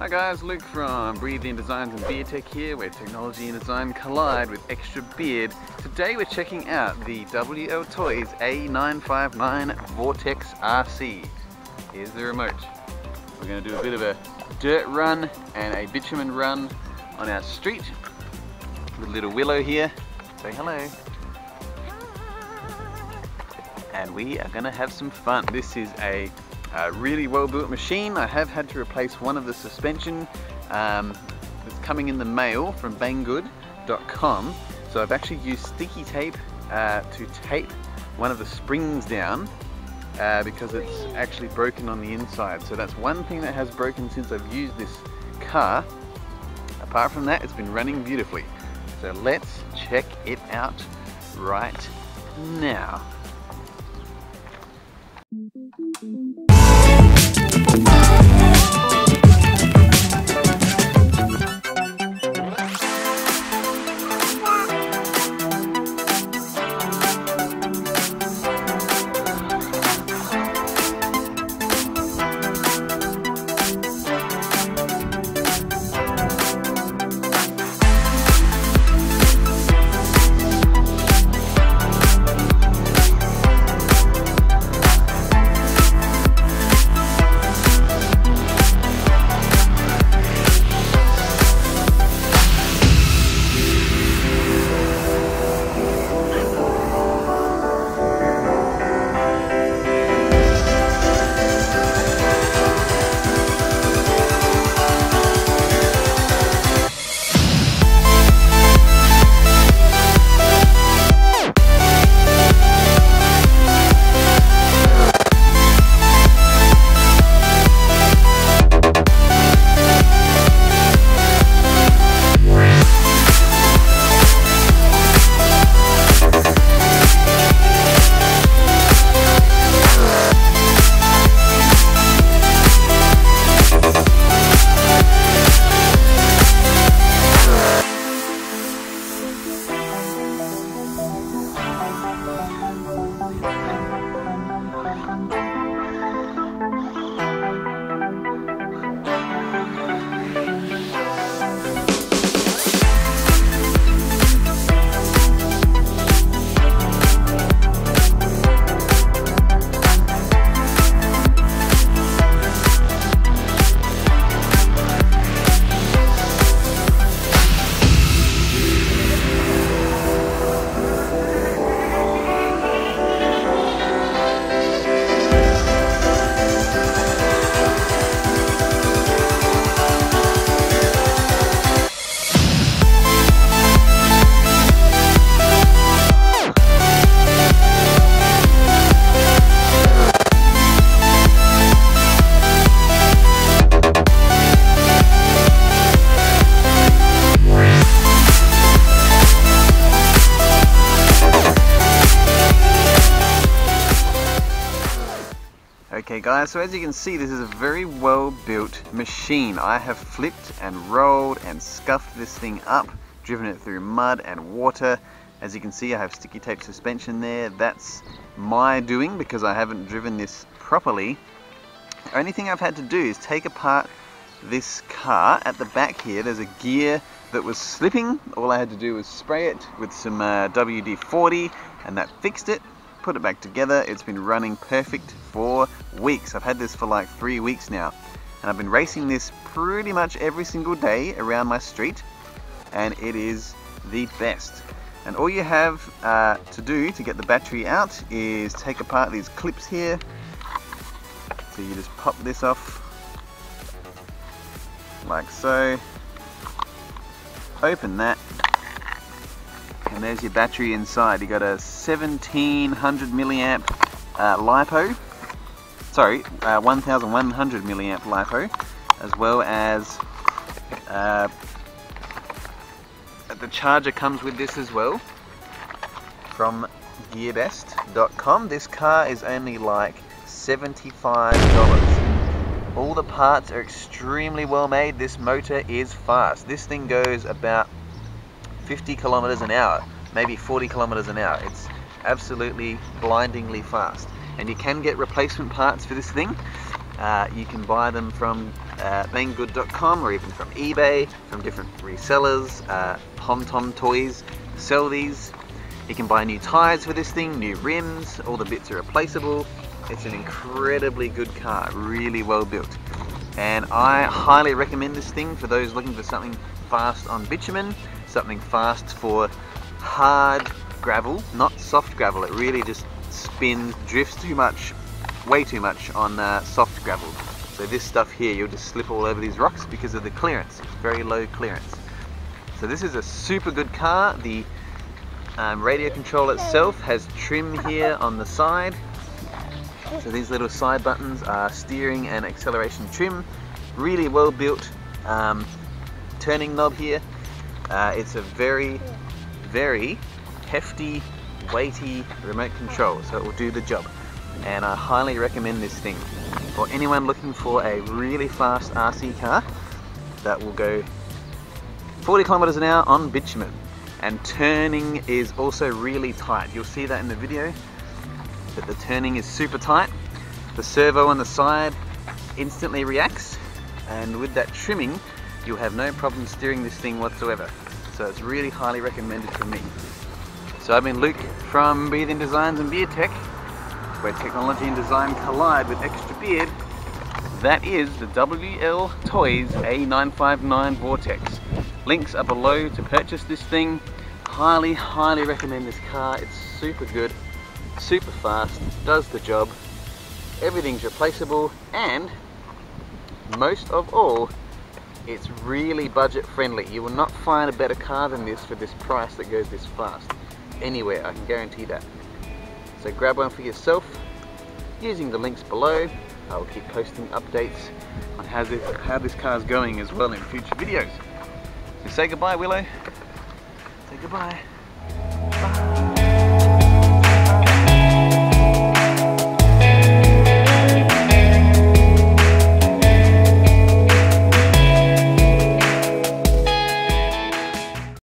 Hi guys, Luke from Breathe In Designs and Beard Tech here, where technology and design collide with extra beard. Today we're checking out the WL Toys A959 Vortex RC. Here's the remote. We're going to do a bit of a dirt run and a bitumen run on our street with little Willow here. Say hello. And we are going to have some fun. This is a a really well built machine. I have had to replace one of the suspension. Um, it's coming in the mail from banggood.com. So I've actually used sticky tape uh, to tape one of the springs down uh, because it's actually broken on the inside. So that's one thing that has broken since I've used this car. Apart from that, it's been running beautifully. So let's check it out right now. Okay guys, so as you can see this is a very well built machine. I have flipped and rolled and scuffed this thing up, driven it through mud and water. As you can see I have sticky tape suspension there. That's my doing because I haven't driven this properly. The only thing I've had to do is take apart this car. At the back here there's a gear that was slipping. All I had to do was spray it with some uh, WD-40 and that fixed it put it back together. It's been running perfect for weeks. I've had this for like three weeks now. And I've been racing this pretty much every single day around my street. And it is the best. And all you have uh, to do to get the battery out is take apart these clips here. So you just pop this off like so. Open that and there's your battery inside. You got a 1700 milliamp uh, LiPo, sorry, uh, 1100 milliamp LiPo, as well as uh, the charger comes with this as well from gearbest.com. This car is only like $75. All the parts are extremely well made. This motor is fast. This thing goes about 50 kilometers an hour, maybe 40 kilometers an hour. It's absolutely blindingly fast. And you can get replacement parts for this thing. Uh, you can buy them from uh, banggood.com or even from eBay, from different resellers. Uh, Toys sell these. You can buy new tyres for this thing, new rims, all the bits are replaceable. It's an incredibly good car, really well built. And I highly recommend this thing for those looking for something fast on bitumen, something fast for hard gravel, not soft gravel. It really just spins, drifts too much, way too much on uh, soft gravel. So this stuff here, you'll just slip all over these rocks because of the clearance. It's very low clearance. So this is a super good car. The um, radio control itself has trim here on the side. So these little side buttons are steering and acceleration trim. Really well built um, turning knob here. Uh, it's a very, very hefty, weighty remote control, so it will do the job. And I highly recommend this thing for anyone looking for a really fast RC car that will go 40 kilometers an hour on bitumen and turning is also really tight. You'll see that in the video, the turning is super tight. The servo on the side instantly reacts, and with that trimming, you'll have no problem steering this thing whatsoever. So it's really highly recommended for me. So I've been Luke from Breathe-In Designs and Beard Tech, where technology and design collide with extra beard. That is the WL Toys A959 Vortex. Links are below to purchase this thing. Highly, highly recommend this car. It's super good, super fast, does the job. Everything's replaceable and most of all, it's really budget friendly. You will not find a better car than this for this price that goes this fast. Anywhere, I can guarantee that. So grab one for yourself using the links below. I'll keep posting updates on how this, how this car is going as well in future videos. So say goodbye, Willow. Say goodbye.